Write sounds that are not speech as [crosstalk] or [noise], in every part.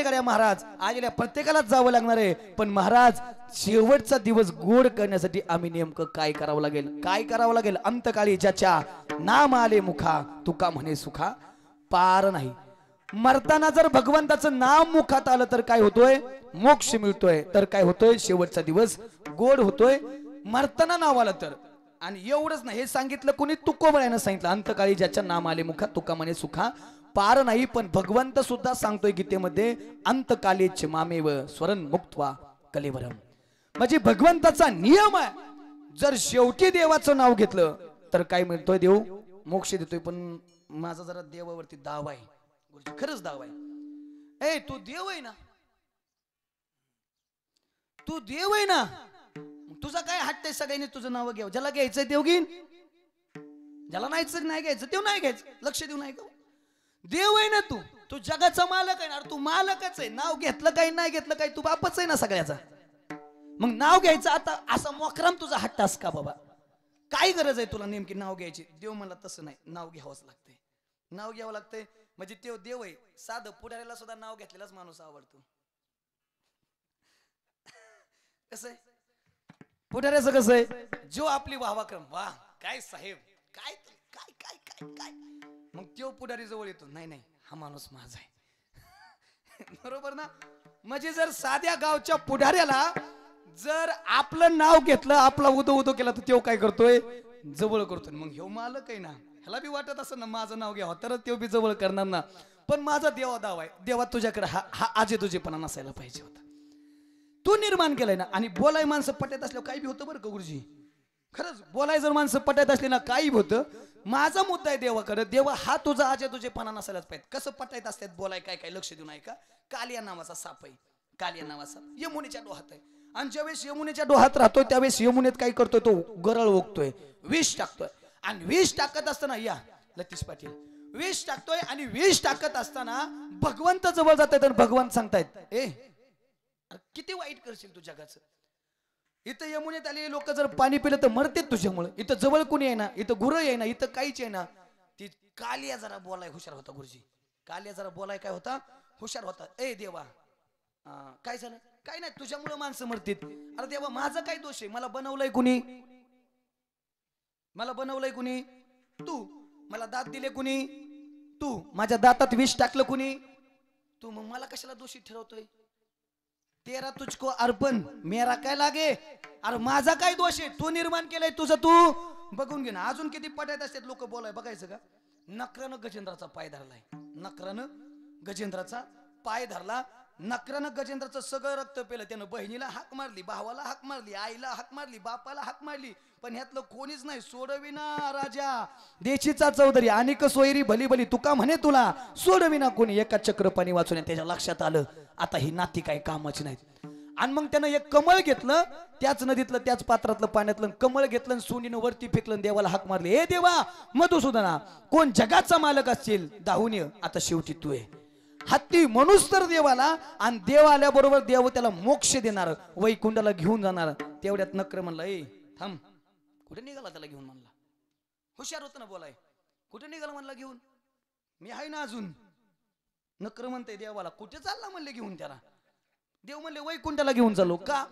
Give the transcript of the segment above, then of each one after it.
आहे गाड्या महाराज आलेल्या प्रत्येकालाच जावं लागणार आहे. पण महाराज शेवटचा दिवस गोड करण्यासाठी आम्ही नेमकं काय करावं लागेल? काय करावं लागेल? अंतकाळी ज्याच्या नाम आले मुखा तुका म्हणे सुखा पार नाही. मरताना जर भगवंताचं नाम मुखात आलं तर काय होतोय? मोक्ष मिळतोय. तर काय होतोय? शेवटचा दिवस गोड होतोय. मरताना नाव आलं तर. आणि एवढंच नाही हे सांगितलं कोणी? तुकोबळ्यानं सांगितलं अंतकाळी ज्याच्या नाम आले मुखा तुका म्हणे सुखा पार नाही पण भगवंत सुद्धा सांगतोय गीतेमध्ये अंतकालीच मामेव स्वरण मुक्तवा कलेवरम. म्हणजे भगवंताचा नियम आहे. जर शेवटी देवाचं नाव घेतलं तर काय म्हणतोय देव? मोक्ष देतोय. पण माझा जरा देवावरती दाव आहे. गुरुजी, खरंच दाव आहे. ए तू देव आहे ना? तू देव आहे ना? तुझा काय हट्ट आहे सगळ्यांनी तुझं नाव घ्यावं? ज्याला घ्यायचंय देव घेईन. ज्याला नाहीच नाही घ्यायचं देव नाही घ्यायचं. लक्ष देऊ नाही का? देव आहे ना तू. तू जगाचा मालक आहे ना. तू मालकच आहे. नाव घेतलं काही नाही घेतलं काही तू बापच आहे ना सगळ्याचा. मग नाव घ्यायचं आता असा मोकराम तुझा हट्टास का बाबा? काय गरज आहे तुला नेमकी नाव घ्यायची? देव मला तसं नाही. नाव घ्यावंच लागतंय. नाव घ्यावं लागतंय. म्हणजे तेव देव आहे. साधं पुढाऱ्याला सुद्धा नाव घेतलेलाच माणूस आवडतो. कसं आहे? पुढाऱ्याचं कसं आहे? जो आपली वाहवाक्रम वा काय साहेब. काय काय काय काय काय? मग तो पुढारी जवळ येतो नाही नाही हा माणूस माझा आहे. [laughs] बरोबर ना? म्हणजे जर साध्या गावच्या पुढाऱ्याला जर आपलं नाव घेतलं आपला उदो उदो केला तर तो काय करतोय? जवळ करतोय. मग ह्यो मालक आहे ना? ह्याला बी वाटत असं ना माझं नाव घ्यावं. तर तो बी जवळ करणार ना. पण माझा देवा दाव आहे. देवा तुझ्याकडे हा हा आजे तुझेपणा नसायला पाहिजे होता. तू निर्माण केलाय ना? आणि बोलाय माणसं पटत असल्यावर काही बी होतं बरं का गुरुजी? खरंच बोलाय जर माणसं पटायत असली ना काही होत. होतं माझा मुद्दा आहे देवाकडे. देवा हा तुझा आजा तुझे पणा नसायलाच पाहिजे. कसं पटायत असतात बोलाय काय काय लक्ष देऊन ऐका. का कालिया नावाचा साप आहे. कालिया नावाचा. यमुनेच्या डोहात आहे. आणि ज्यावेळेस यमुनेच्या डोहात राहतोय त्यावेळेस यमुनेत काय करतोय तो गरळ ओकतोय. विष टाकतोय. आणि विष टाकत असताना या लतीश पाटील. विष टाकतोय आणि विष टाकत असताना भगवंत जवळ जात आहेत आणि भगवंत सांगतायत ए किती वाईट करशील तू जगाचं. इथं यमुनेत आलेले लोक जर पाणी पिलं तर मरतेत तुझ्यामुळे. इथं जवळ कोणी आहे ना इथं गुरं आहे ना इथं काहीच आहे ना ती कालिया जरा बोलाय हुशार होता गुरुजी. कालिया जरा बोलाय काय होता? हुशार होता. ए देवा. काय झालं? काय नाही तुझ्यामुळे माणसं मरतील अरे देवा माझा काय दोष आहे? मला बनवलंय कुणी? मला बनवलंय कुणी? तू. मला दात दिले कुणी? तू. माझ्या दातात विष टाकलं कुणी? तू. मग मला कशाला दोषी ठरवतोय? तेरा तुझको अर्पण. मेरा काय लागे? अरे माझा काय दोष आहे? तू निर्माण केलाय तुझं तू? बघून घे ना. अजून किती पटायत असतात लोक बोलाय बघायचं का? नकरानं गजेंद्राचा पाय धरलाय. नकरानं गजेंद्राचा पाय धरला. नकरानं गजेंद्राचं सगळं रक्त पेलं. त्यानं बहिणीला हाक मारली भावाला हाक मारली आईला हाक मारली बापाला हाक मारली. पण ह्यातलं कोणीच नाही. सोडविना राजा. देशीचा चौधरी अनेक सोयरी भली भली तुका म्हणे तुला. सोडविना कोणी. एका चक्रपाणी वाचून त्याच्या लक्षात आलं आता ही नाती काही कामाची नाहीत. आणि मग त्यानं एक कमळ घेतलं त्याच नदीतलं त्याच पात्रातलं पाण्यातलं कमळ घेतलं सोनीनं वरती फेकलं देवाला हाक मारली. हे देवा मधुसूदना कोण जगाचा मालक असतील दाहून ये आता शेवटी तू आहे हत्ती म्हणूच तर देवाला आणि देव आल्याबरोबर देव त्याला मोक्ष देणार वैकुंडाला घेऊन जाणार. तेवढ्यात नक्र म्हणला ए थांब. कुठे निघाला त्याला घेऊन म्हणला? हुशार होत ना बोलाय. कुठे निघाला म्हणला घेऊन? मी आहे ना अजून. नक्र म्हणते देवाला कुठे चालला म्हणले घेऊन त्याला? देव म्हणले वैकुंठाला घेऊन चाललो. का?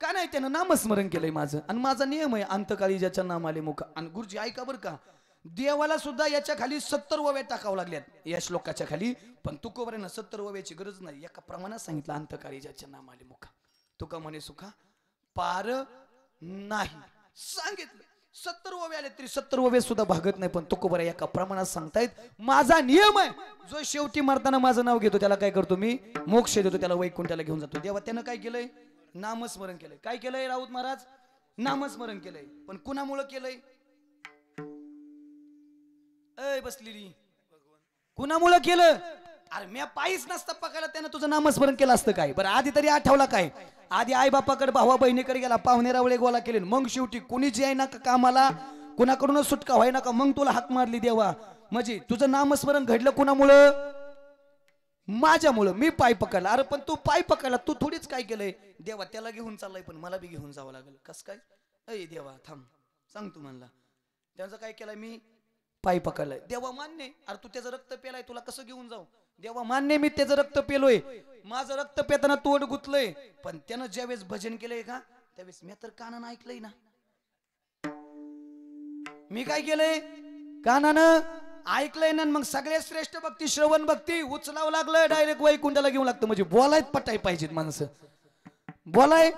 का नाही त्यानं नामस्मरण केलंय माझं. आणि माझा नियम आहे अंतकाळी ज्याच्या नाम आले मुख. आणि गुरुजी ऐका बरं का. देवाला सुद्धा याच्या खाली सत्तर वव्या टाकावं लागल्यात. या श्लोकाच्या खाली. पण तुकोबऱ्यानं सत्तर ओव्याची गरज नाही. एका प्रमाणात सांगितलं अंतकारी ज्याच्या नाम आले तुका म्हणे सुखा पार नाही. सांगितलं. सत्तर ओवे आले तरी सत्तर ओवे सुद्धा भागत नाही पण तुकोबऱ्या एका प्रमाणात सांगतायत माझा नियम आहे. जो शेवटी मारताना माझं नाव घेतो त्याला काय करतो मी? मोक्ष देतो त्याला वैकुंठाला घेऊन जातो. देवा त्यानं काय केलंय? नामस्मरण केलंय. काय केलंय राऊत महाराज? नामस्मरण केलंय. पण कुणामुळं केलंय? अय बसलेली. कुणामुळं केलं? अरे म्या पायीच नसता पकायला त्यानं तुझं नामस्मरण केलं असतं काय? बरं आधी तरी आठवला काय? आधी आई बापाकडे भावा बहिणीकडे गेला पाहुणे रावळे गोला केले मग शेवटी कुणी जे आहे ना कामाला कुणाकडूनच सुटका व्हाय नका मग तुला हाक मारली देवा. म्हणजे तुझं नामस्मरण घडलं कुणामुळं? माझ्यामुळं मी पाय पकडला. अरे पण तू पाय पकडला तू थोडीच काय केलंय? देवा त्याला घेऊन चाललाय पण मला बी घेऊन जावं लागेल. कस काय? अय देवा थांब. सांग तू म्हणला. त्याचं काय केलंय मी? पाय पकडलाय. देवा मान्य अरे तू त्याचं रक्त पेलाय तुला कसं घेऊन जाऊ? देवा मान्य मी त्याचं रक्त पेलोय. माझं रक्त पेताना तोड गुतलंय. पण त्यानं ज्यावेळेस भजन केलंय का त्यावेळेस मी तर कानानं ऐकलंय ना. मी काय केलंय? कानानं ऐकलंय ना मग सगळ्यात श्रेष्ठ भक्ती श्रवण भक्ती उचलावं लागलं डायरेक्ट वैकुंठाला घेऊन लागतं. म्हणजे बोलायत पटाय पाहिजेत माणसं. बोलाय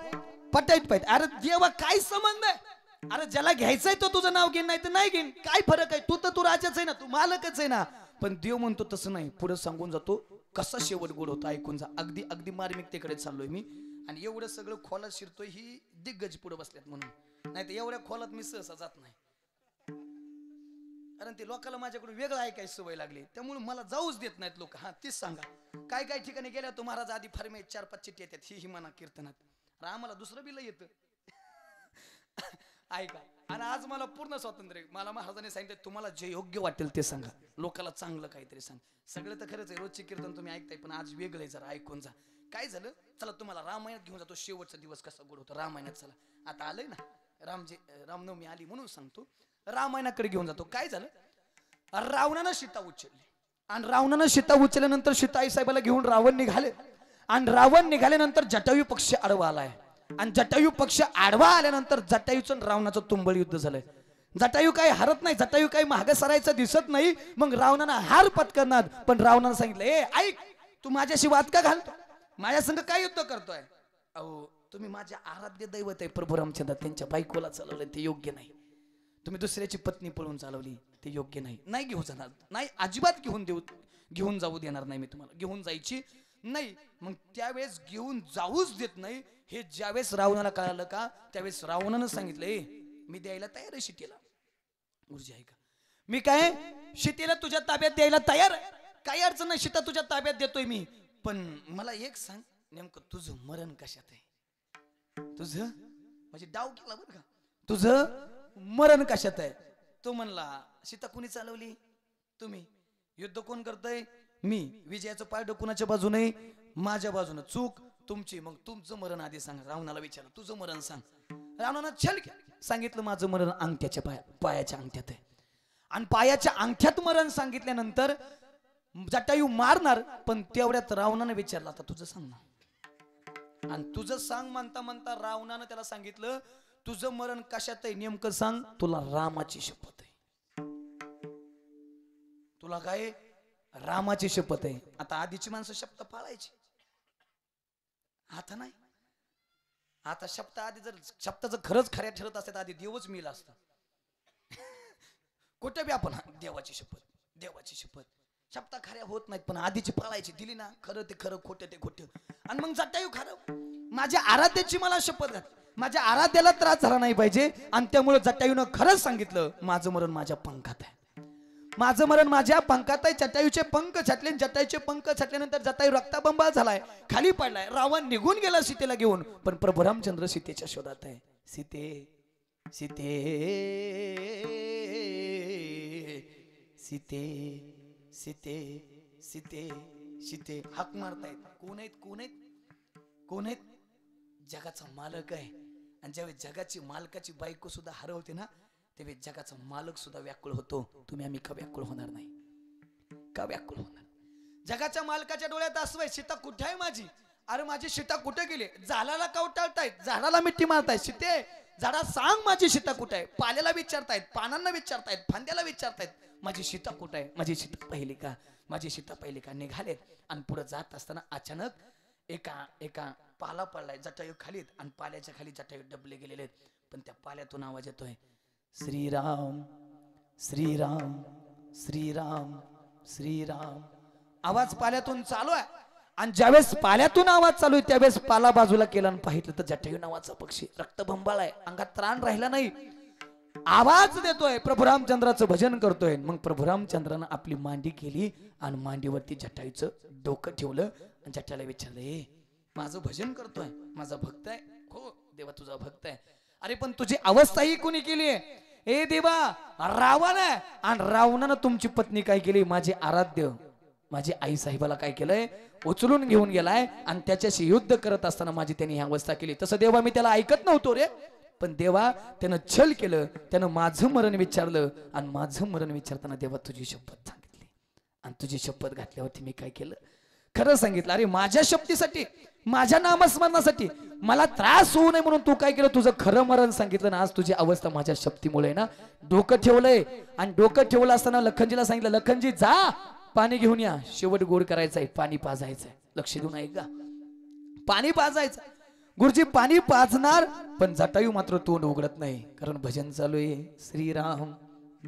पटायत पाहिजे अरे देवा काय संबंध आहे? अरे ज्याला घ्यायचंय तो तुझं नाव घेईन नाही तर नाही घेईन. काय फरक आहे? तू तर तू राजाच आहे ना तू मालकच आहे ना. पण देव म्हणतो तसं नाही. पुढे सांगून जातो कसा शेवट गोड होता ऐकून जा. अगदी अगदी मार्मिकतेकडे चाललोय मी. आणि एवढं सगळं खोलात शिरतोय ही दिग्गज पुढे बसल्यात म्हणून. नाही तर एवढ्या खोलात मी सहसा जात नाही. कारण ते लोकांना माझ्याकडून वेगळं ऐकायची सवय लागली. त्यामुळे मला जाऊच देत नाहीत लोक. हा तीच सांगा. काय काय ठिकाणी गेल्या तो महाराज आधी फार चार पाच चिठ्ठी येतात. ही ही म्हणा कीर्तनात. आम्हाला दुसरं बिल येतं. ऐका आणि आज मला पूर्ण स्वातंत्र्य मला महाराजांनी सांगितलं तुम्हाला जे योग्य वाटेल ते सांगा. लोकाला चांगलं काहीतरी सांग. सगळं तर खरंच आहे. रोजचे कीर्तन तुम्ही ऐकताय पण आज वेगळं आहे जरा. ऐकून जा. काय झालं? चला तुम्हाला रामायणात घेऊन जातो. शेवटचा दिवस कसा गोड होतो. रामायणात चला. आता आलंय ना? रामजे रामनवमी आली म्हणून सांगतो. रामायणाकडे घेऊन जातो. काय झालं? रावणानं सीता उचलली. आणि रावणानं सीता उचलल्यानंतर सीता आई साहेबाला घेऊन रावण निघाले. आणि रावण निघाल्यानंतर जटायू पक्ष आडवा आलाय. आणि जटायू पक्ष आडवा आल्यानंतर जटायूचं रावणाचं तुंबळ युद्ध झालंय. जटायू काही हरत नाही जटायू काही मागे सरायचं दिसत नाही. मग रावणानं हार पत्करणार. पण रावणानं सांगितलं ए ऐक तू माझ्याशी वाद का घालतो? माझ्या संग काय युद्ध करतोय? अहो तुम्ही माझ्या आराध्य दैवत आहे प्रभू रामचंद्र. त्यांच्या बायकोला चालवलं ते योग्य नाही. तुम्ही दुसऱ्याची पत्नी पळून चालवली ते योग्य नाही. नाही घेऊ जाणार. नाही अजिबात घेऊन देऊ घेऊन जाऊ देणार नाही मी तुम्हाला. घेऊन जायची नाही मग त्यावेळेस घेऊन जाऊच देत नाही. हे ज्यावेळेस रावणाला कळालं का त्यावेळेस रावणानं सांगितलं मी द्यायला तयार आहे शेतीला. गुरुजी आहे का मी काय? शेतीला तुझ्या ताब्यात द्यायला तयार आहे? काही अडचण नाही शिता तुझ्या ताब्यात देतोय मी. पण मला एक सांग नेमकं तुझं मरण कशात आहे? तुझ? म्हणजे डाव केला बरं का? तुझं मरण कशात आहे? तो म्हणला सीता कुणी चालवली? तुम्ही? युद्ध कोण करतय? मी विजयाचं पारड कुणाच्या बाजूने? माझ्या बाजूने. चूक तुमची. मग तुमचं मरण आधी सांग. रावणाला विचार. तुझं मरण सांग. रावणानं छल सांगितलं माझं मरण अंगठ्याच्या पाया पायाच्या अंगठ्यात आहे. आणि पायाच्या अंगठ्यात मरण सांगितल्यानंतर जटायू मारणार पण तेवढ्यात रावणानं विचारलं आता तुझं सांग ना. आणि तुझं सांग म्हणता म्हणता रावणानं त्याला सांगितलं तुझं मरण कशात आहे? नेमकं सांग. तुला रामाची शपथ आहे. तुला काय? रामाची शपथ आहे. आता आधीची माणसं शब्द पाळायची. आता नाही. आता शब्द आधी जर शब्दाचं खरंच खऱ्या ठरत असत आधी देवच मिळला असता. [laughs] कुठे बी आपण देवाची शपथ देवाची शपथ. शब्द खऱ्या होत नाहीत पण आधीची पाळायची दिली ना खरं ते खरं खोटं ते खोटं. आणि मग जटायू हो खरं. माझ्या आराध्याची मला शपथ घात माझ्या आराध्याला त्रास झाला नाही पाहिजे. आणि त्यामुळे जटायून खरंच सांगितलं माझं मरण माझ्या पंखात आहे. माझं मरण माझ्या पंखात आहे जटायूचे पंख छाटले जटायूचे पंख छाटल्यानंतर जटायू रक्ताबंबाळ झालाय. खाली पडलाय. रावण निघून गेला सीतेला घेऊन. पण प्रभू रामचंद्र सीतेच्या शोधात आहे. सीते सीते सीते सीते सीते सीते. हाक मारतायत. कोण आहेत कोण आहेत कोण आहेत? जगाचा मालक आहे. आणि ज्यावेळी जगाची मालकाची बायको सुद्धा हरवते ना त्यावेळेस जगाचा मालक सुद्धा व्याकुळ होतो. तुम्ही आम्ही का व्याकुळ होणार नाही? का व्याकुळ होणार? जगाच्या मालकाच्या डोळ्यात असवय सीता कुठे आहे माझी? अरे माझी सीता कुठे गेली? झाडाला कवटाळतायत झाडाला मिठी मारतायत? सीते झाडा सांग माझी सीता कुठे आहे? पाल्याला विचारतायत पानांना विचारतायत फांद्याला विचारतायत माझी सीता कुठे आहे? माझी सीता पहिली का? माझी सीता पहिली का? निघालेत. आणि पुढे जात असताना अचानक एका एका पाला पडलाय जटायू खालीत. आणि पाल्याच्या खाली जटायू डबले गेलेले आहेत. पण त्या पाल्यातून आवाज येतोय श्रीराम श्रीराम श्रीराम श्रीराम. आवाज पाल्यातून चालू आहे. आणि ज्यावेळेस पाल्यातून आवाज चालू आहे त्यावेळेस पाला बाजूला केला आणि पाहिलं तर जटायू नावाचा पक्षी रक्तभंबाळ आहे. अंगात त्राण राहिला नाही. आवाज देतोय प्रभू रामचंद्राचं भजन करतोय. मग प्रभू रामचंद्रानं आपली मांडी केली आणि मांडीवरती जटायूचं डोकं ठेवलं आणि जटाला विचारलं हे माझं भजन करतोय माझा भक्त आहे. हो देवा तुझा भक्त आहे. अरे पण तुझी अवस्था ही कोणी केली आहे? ए देवा रावण आहे. आणि रावणानं तुमची पत्नी काय केली? माझे आराध्य माझी आई साहेबाला काय केलंय? उचलून घेऊन गेलाय आणि त्याच्याशी युद्ध करत असताना माझी त्यांनी ही अवस्था केली. तसं देवा मी त्याला ऐकत नव्हतो रे. पण देवा त्यानं छल केलं त्यानं माझं मरण विचारलं आणि माझं मरण विचारताना देवा तुझी शपथ सांगितली. आणि तुझी शपथ घातल्यावरती मी काय केलं? खरं सांगितलं अरे माझ्या शक्तीसाठी माझ्या नामस्मरणासाठी मला त्रास होऊ नये म्हणून तू काय केलं? तुझं खरं मरण सांगितलं ना आज तुझी अवस्था माझ्या शक्तीमुळे ना. डोकं ठेवलंय. आणि डोकं ठेवलं असताना लखनजीला सांगितलं लखनजी जा पाणी घेऊन या. शेवट गोड करायचंय पाणी पाजायचंय. लक्ष देऊन ऐक पाणी पाजायचं गुरुजी पाणी पाजणार पण जटायू मात्र तोंड उघडत नाही. कारण भजन चालू आहे. श्रीराम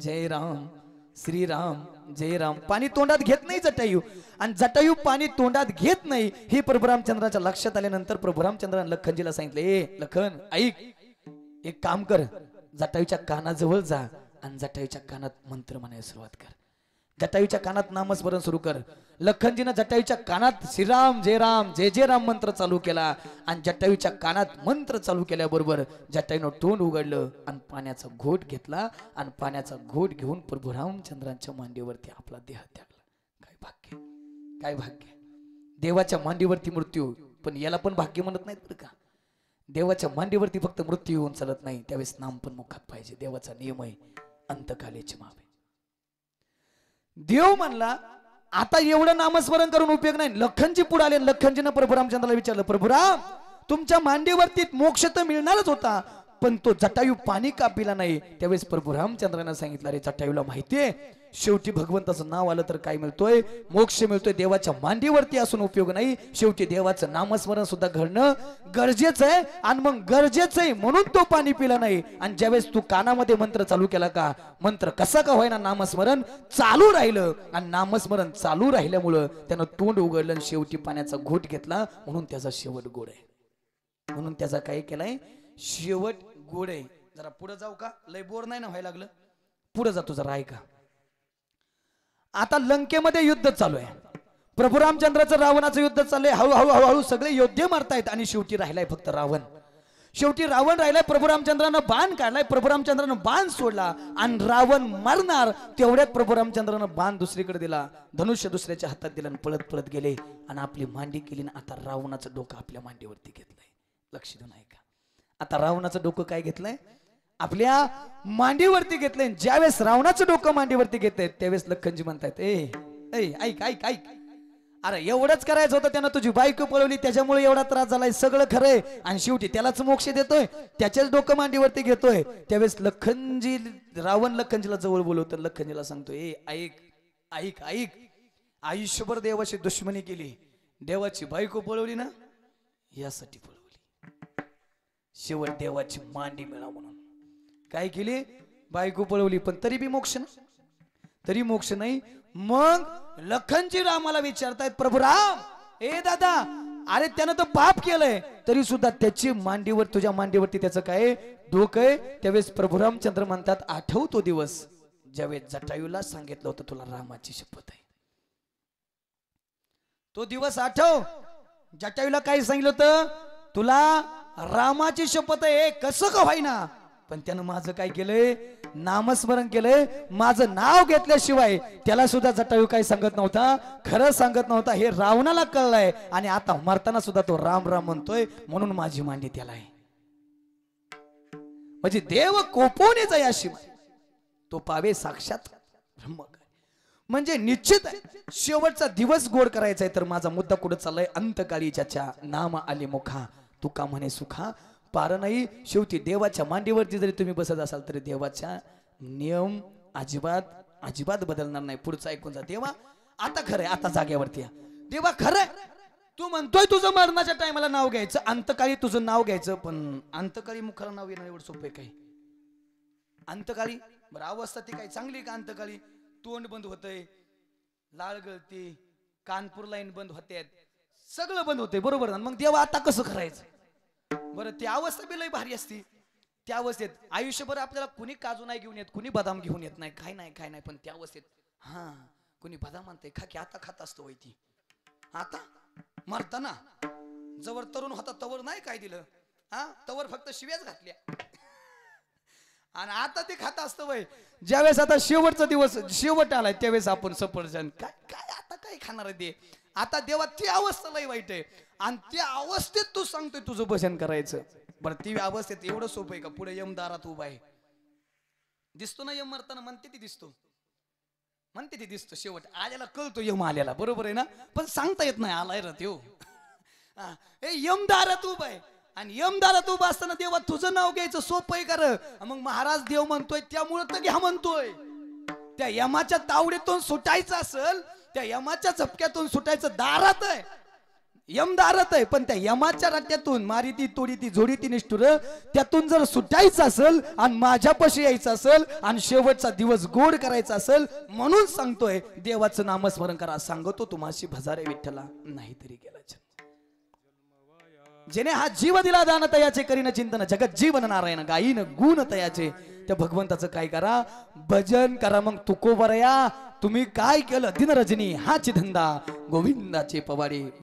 जय राम. श्रीराम जय राम पाणी तोंडात घेत नाही जटायू. आणि जटायू पाणी तोंडात घेत नाही हे प्रभू रामचंद्राच्या लक्षात आल्यानंतर प्रभू रामचंद्राने लखनजीला सांगितलं ए लखन ऐक एक काम कर. जटायूच्या कानाजवळ जा आणि जटायूच्या कानात मंत्र म्हणायला सुरुवात कर. जटायूच्या कानात नामस्मरण सुरू कर. लखनजीनं जटायूच्या कानात श्रीराम जय राम जय जय राम मंत्र चालू केला. आणि जटायूच्या कानात मंत्र चालू केल्याबरोबर जटायूनं तोंड उघडलं आणि पाण्याचा घोट घेतला आणि पाण्याचा घोट घेऊन प्रभू रामचंद्रांच्या मांडीवरती आपला देह त्यागला. काय भाग्य. काय भाग्य. देवाच्या मांडीवरती मृत्यू. पण याला पण भाग्य म्हणत नाहीत बरं का? देवाच्या मांडीवरती फक्त मृत्यू येऊन चालत नाही. त्यावेळेस नाम पण मुखात पाहिजे. देवाचा नियम आहे अंतकालेची मावे देव म्हणला आता एवढं नामस्मरण करून उपयोग नाही. लखनजी पुढे आले लखनजीनं प्रभुरामचंद्राला विचारलं प्रभुराम तुमच्या मांडीवरती मोक्ष तर मिळणारच होता पण तो जटायू पाणी का पिला नाही. त्यावेळेस प्रभू रामचंद्रांना सांगितलं अरे जटायूला माहितीये शेवटी भगवंताचं नाव आलं तर काय मिळतोय? मोक्ष मिळतोय देवाच्या मांडीवरती असून उपयोग नाही. शेवटी देवाचं नामस्मरण सुद्धा घडणं गरजेचं आहे. आणि मग गरजेचं आहे म्हणून तो पाणी पिला नाही. आणि ज्यावेळेस तू कानामध्ये मंत्र चालू केला का मंत्र कसा का होईना नामस्मरण चालू राहिलं. आणि नामस्मरण चालू राहिल्यामुळं त्यानं तोंड उघडलं आणि शेवटी पाण्याचा घोट घेतला. म्हणून त्याचा शेवट गोड आहे. म्हणून त्याचा काय केलाय शेवट गोड आहे. जरा पुढे जाऊ का? लय बोर नाही ना व्हायला लागलं? पुढे जातो जरा ऐका. आता लंकेमध्ये युद्ध चालू आहे. प्रभू रामचंद्राचं रावणाचं युद्ध चाललंय हळूहळू हळूहळू सगळे योद्धे मारतायत आणि शेवटी राहिलाय फक्त रावण. शेवटी रावण राहिलाय प्रभू रामचंद्रानं बाण काढलाय प्रभू रामचंद्रानं बाण सोडला आणि रावण मरणार तेवढ्यात प्रभू रामचंद्रानं बाण दुसरीकडे दिला धनुष्य दुसऱ्याच्या हातात दिला आणि पळत पळत गेले आणि आपली मांडी केली आणि आता रावणाचं डोकं आपल्या मांडीवरती घेतलं लक्ष देऊन ऐका आता रावणाचं डोकं काय घेतलंय? आपल्या मांडीवरती घेतलंय. ज्यावेळेस रावणाचं डोकं मांडीवरती घेतलंय त्यावेळेस लखनजी म्हणतायत ए ऐक ऐक ऐक. अरे एवढंच करायचं होतं त्यानं तुझी बायको पळवली त्याच्यामुळे एवढा त्रास झालाय सगळं खरंय आणि शेवटी त्यालाच मोक्ष देतोय त्याच्याच डोकं मांडीवरती घेतोय. त्यावेळेस लखनजी रावण लखनजीला जवळ बोलवतो लखनजीला सांगतो ए ऐक ऐक ऐक. आयुष्यभर देवाची दुश्मनी केली. देवाची बायको पळवली ना यासाठी शेवट देवाची मांडी मिळा म्हणून. काय केली? बायको पळवली पण तरी बी मोक्ष ना. तरी मोक्ष नाही. मग लखनजी रामाला विचारतायत प्रभू राम ए दादा अरे त्यानं तर पाप केलंय तरी सुद्धा त्याची मांडीवर तुझ्या मांडीवरती त्याचं काय डोकं आहे? त्यावेळेस प्रभू रामचंद्र म्हणतात आठवतो दिवस ज्यावेळेस जटायूला सांगितलं होतं तुला रामाची शपथ आहे. तो दिवस आठव. जटायूला काय सांगितलं होतं? तुला रामाची शपथ आहे कसं का व्हायना? पण त्यानं माझं काय केलंय? नामस्मरण केलंय. माझं नाव घेतल्याशिवाय त्याला सुद्धा जटायू काही सांगत नव्हता. खरं सांगत नव्हता हे रावणाला कळलंय. आणि आता मरताना सुद्धा तो राम राम म्हणतोय म्हणून माझी मांडी त्याला आहे. म्हणजे देव कोपवून याशिवाय. तो पावे साक्षात ब्रह्म म्हणजे निश्चित आहे शेवटचा दिवस गोड करायचा आहे तर माझा मुद्दा कुठं चाललाय? अंतकाळी ज्याच्या नाम आले मुखा. तुका म्हणे सुखा? पार नाही. शेवटी देवाच्या मांडीवरती जरी तुम्ही बसत असाल तरी देवाच्या नियम अजिबात अजिबात बदलणार नाही. पुढचं ऐकून जा. देवा आता खरंय आता जाग्यावरती या. देवा खरंय. तू म्हणतोय तुझं मरणाच्या टायमाला नाव घ्यायचं अंतकाळी तुझं नाव घ्यायचं पण अंतकाळी मुखाला नाव येणं एवढं सोपं आहे काही अंतकाळी? बरं अवस्था ती काही चांगली का अंतकाळी? तोंड बंद होतंय लाळ गळती कानपूर लाईन बंद होते सगळं बंद होतंय. बरोबर ना? मग देवा आता कसं करायचं? बरं ती अवस्था बी लई भारी असती. त्या अवस्थेत आयुष्यभर आपल्याला कुणी काजू नाही घेऊन येत कुणी बदाम घेऊन येत नाही काय नाही काय नाही. पण त्या अवस्थेत हा कुणी बदाम म्हणते खा की आता खात असतो वय ती. आता? मरताना जवळ तरुण होता तवर नाही काय दिलं? हा तवर फक्त शिव्याच घातल्या. आणि आता ते खात असतं वय. ज्यावेळेस आता शेवटचा दिवस शेवट आलाय त्यावेळेस आपण सफरजन काय काय आता काय खाणार आहे ते? आता देवा ती अवस्था लय वाईट आहे. आणि त्या अवस्थेत तू सांगतोय तुझं भजन करायचं. बरं ती अवस्थेत एवढं सोपं आहे का? पुढे यम दारात उभा आहे. दिसतो ना यम मरताना? म्हणते ती दिसतो. म्हणते ती दिसतो शेवट. आल्याला कळतो यम आल्याला. बरोबर आहे ना? पण सांगता येत नाही आलाय र त्यो हा, ए यमदारात उभा आहे. आणि यमदारात उभा असताना देवा तुझं नाव घ्यायचं सोपं आहे कर मग महाराज देव म्हणतोय त्यामुळं तर घ्या म्हणतोय. त्या यमाच्या तावडीतून सुटायचं असेल त्या यमाच्या झपक्यातून सुटायचं दारात आहे. यम दारात आहे पण त्या यमाच्या रट्ट्यातून मारी ती तोडी ती जोडी ती निष्ठुर. त्यातून जर सुटायचं असेल आणि माझ्यापाशी यायचं असेल आणि शेवटचा दिवस गोड करायचा असेल म्हणून सांगतोय देवाचं नामस्मरण करा. सांगतो तुम्हाशी भजारे विठ्ठला नाहीतरी गेला जेने हा जीव दिला दान तयाचे करीन चिंतन जगत जीवन नारायण गाईन गुण तयाचे. त्या भगवंताचं काय करा? भजन करा मग तुको बरया तुम्ही काय केलं? दिन रजनी हाची धंदा. गोविंदाचे पवाडे.